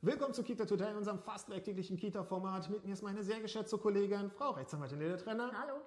Willkommen zu Kita Today, unserem fast wöchentlichen Kita-Format. Mit mir ist meine sehr geschätzte Kollegin, Frau Rechtsanwältin Nele Trenner. Hallo.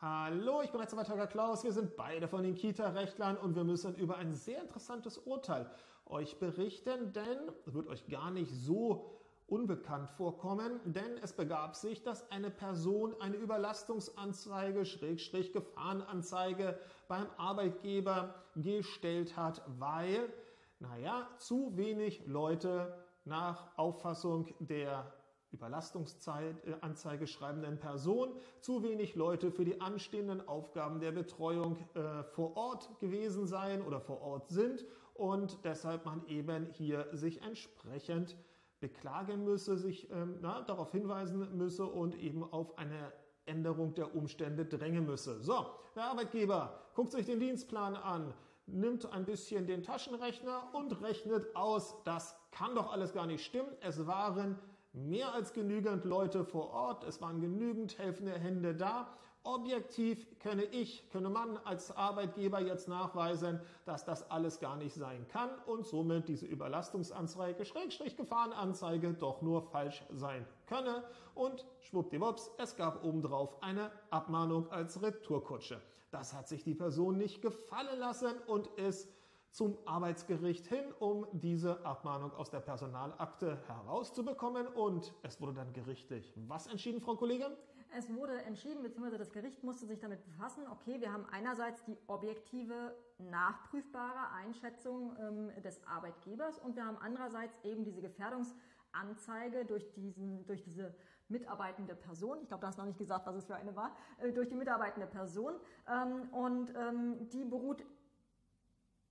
Hallo, ich bin Rechtsanwalt Holger Klaus. Wir sind beide von den Kita-Rechtlern und wir müssen über ein sehr interessantes Urteil euch berichten, denn es wird euch gar nicht so unbekannt vorkommen, denn es begab sich, dass eine Person eine Überlastungsanzeige, Schrägstrich Gefahrenanzeige beim Arbeitgeber gestellt hat, weil, naja, zu wenig Leute nach Auffassung der Überlastungsanzeige schreibenden Person zu wenig Leute für die anstehenden Aufgaben der Betreuung äh, vor Ort gewesen seien oder vor Ort sind und deshalb man eben hier sich entsprechend beklagen müsse, sich ähm, na, darauf hinweisen müsse und eben auf eine Änderung der Umstände drängen müsse. So, der Arbeitgeber guckt sich den Dienstplan an, nimmt ein bisschen den Taschenrechner und rechnet aus, das kann doch alles gar nicht stimmen. Es waren mehr als genügend Leute vor Ort, es waren genügend helfende Hände da. Objektiv könne ich, könne man als Arbeitgeber jetzt nachweisen, dass das alles gar nicht sein kann und somit diese Überlastungsanzeige, Schrägstrich Gefahrenanzeige doch nur falsch sein könne. Und schwuppdiwupps, es gab obendrauf eine Abmahnung als Retourkutsche. Das hat sich die Person nicht gefallen lassen und ist zum Arbeitsgericht hin, um diese Abmahnung aus der Personalakte herauszubekommen. Und es wurde dann gerichtlich was entschieden, Frau Kollegin? Es wurde entschieden, beziehungsweise das Gericht musste sich damit befassen, okay, wir haben einerseits die objektive, nachprüfbare Einschätzung ähm, des Arbeitgebers und wir haben andererseits eben diese Gefährdungsanzeige durch, diesen, durch diese mitarbeitende Person, ich glaube, da hast du noch nicht gesagt, was es für eine war, äh, durch die mitarbeitende Person. Ähm, und ähm, die beruht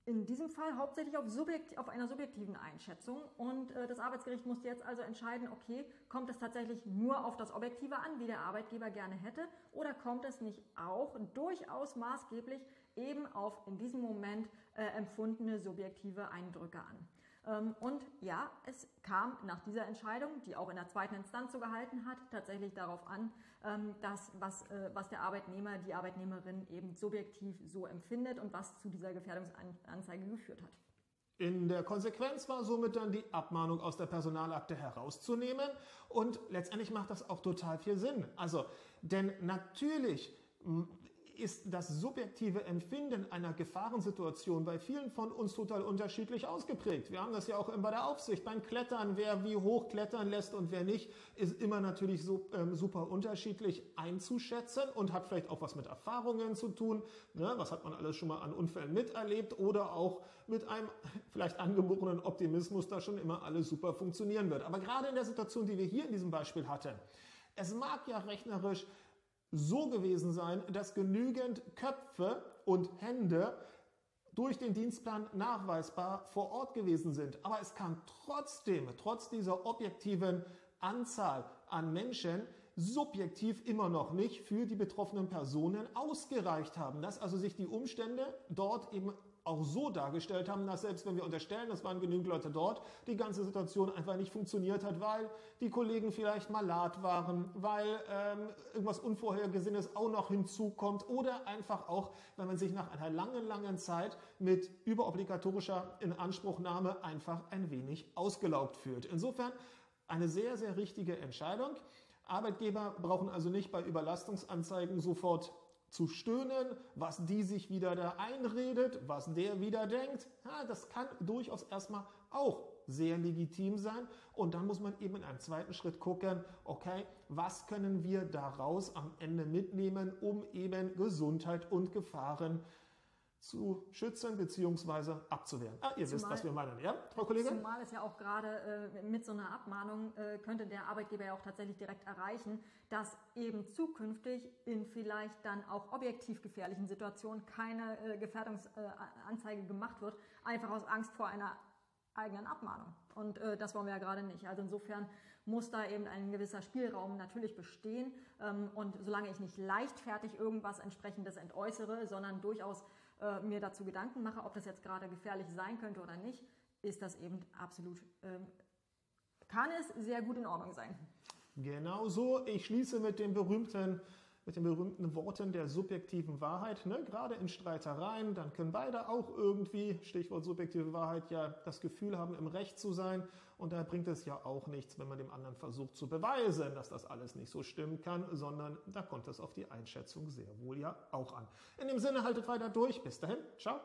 in diesem Fall hauptsächlich auf, subjekt, auf einer subjektiven Einschätzung und äh, das Arbeitsgericht musste jetzt also entscheiden, okay, kommt es tatsächlich nur auf das Objektive an, wie der Arbeitgeber gerne hätte, oder kommt es nicht auch durchaus maßgeblich eben auf in diesem Moment äh, empfundene subjektive Eindrücke an. Ähm, und ja, es kam nach dieser Entscheidung, die auch in der zweiten Instanz so gehalten hat, tatsächlich darauf an, ähm, dass was, äh, was der Arbeitnehmer, die Arbeitnehmerin eben subjektiv so empfindet und was zu dieser Gefährdungsanzeige geführt hat. In der Konsequenz war somit dann die Abmahnung aus der Personalakte herauszunehmen und letztendlich macht das auch total viel Sinn. Also, denn natürlich ist das subjektive Empfinden einer Gefahrensituation bei vielen von uns total unterschiedlich ausgeprägt. Wir haben das ja auch bei der Aufsicht. Beim Klettern, wer wie hoch klettern lässt und wer nicht, ist immer natürlich so, ähm, super unterschiedlich einzuschätzen und hat vielleicht auch was mit Erfahrungen zu tun. Ne? Was hat man alles schon mal an Unfällen miterlebt oder auch mit einem vielleicht angeborenen Optimismus, da schon immer alles super funktionieren wird. Aber gerade in der Situation, die wir hier in diesem Beispiel hatten, es mag ja rechnerisch so gewesen sein, dass genügend Köpfe und Hände durch den Dienstplan nachweisbar vor Ort gewesen sind. Aber es kann trotzdem, trotz dieser objektiven Anzahl an Menschen, subjektiv immer noch nicht für die betroffenen Personen ausgereicht haben. Dass also sich die Umstände dort eben auch so dargestellt haben, dass selbst wenn wir unterstellen, es waren genügend Leute dort, die ganze Situation einfach nicht funktioniert hat, weil die Kollegen vielleicht malat waren, weil ähm, irgendwas Unvorhergesehenes auch noch hinzukommt oder einfach auch, wenn man sich nach einer langen, langen Zeit mit überobligatorischer Inanspruchnahme einfach ein wenig ausgelaugt fühlt. Insofern eine sehr, sehr richtige Entscheidung. Arbeitgeber brauchen also nicht bei Überlastungsanzeigen sofort zu stöhnen, was die sich wieder da einredet, was der wieder denkt. Ja, das kann durchaus erstmal auch sehr legitim sein. Und dann muss man eben in einem zweiten Schritt gucken, okay, was können wir daraus am Ende mitnehmen, um eben Gesundheit und Gefahren zu schützen bzw. abzuwehren. Ah, ihr zumal, wisst, was wir meinen, ja, Frau Kollegin? Zumal es ja auch gerade äh, mit so einer Abmahnung äh, könnte der Arbeitgeber ja auch tatsächlich direkt erreichen, dass eben zukünftig in vielleicht dann auch objektiv gefährlichen Situationen keine äh, Gefährdungsanzeige gemacht wird, einfach aus Angst vor einer eigenen Abmahnung. Und äh, das wollen wir ja gerade nicht. Also insofern muss da eben ein gewisser Spielraum natürlich bestehen. Ähm, und solange ich nicht leichtfertig irgendwas entsprechendes entäußere, sondern durchaus äh, mir dazu Gedanken mache, ob das jetzt gerade gefährlich sein könnte oder nicht, ist das eben absolut, ähm, kann es sehr gut in Ordnung sein. Genau so. Ich schließe mit dem berühmten mit den berühmten Worten der subjektiven Wahrheit. Ne? Gerade in Streitereien, dann können beide auch irgendwie, Stichwort subjektive Wahrheit, ja das Gefühl haben, im Recht zu sein. Und da bringt es ja auch nichts, wenn man dem anderen versucht zu beweisen, dass das alles nicht so stimmen kann, sondern da kommt es auf die Einschätzung sehr wohl ja auch an. In dem Sinne, haltet weiter durch. Bis dahin, ciao.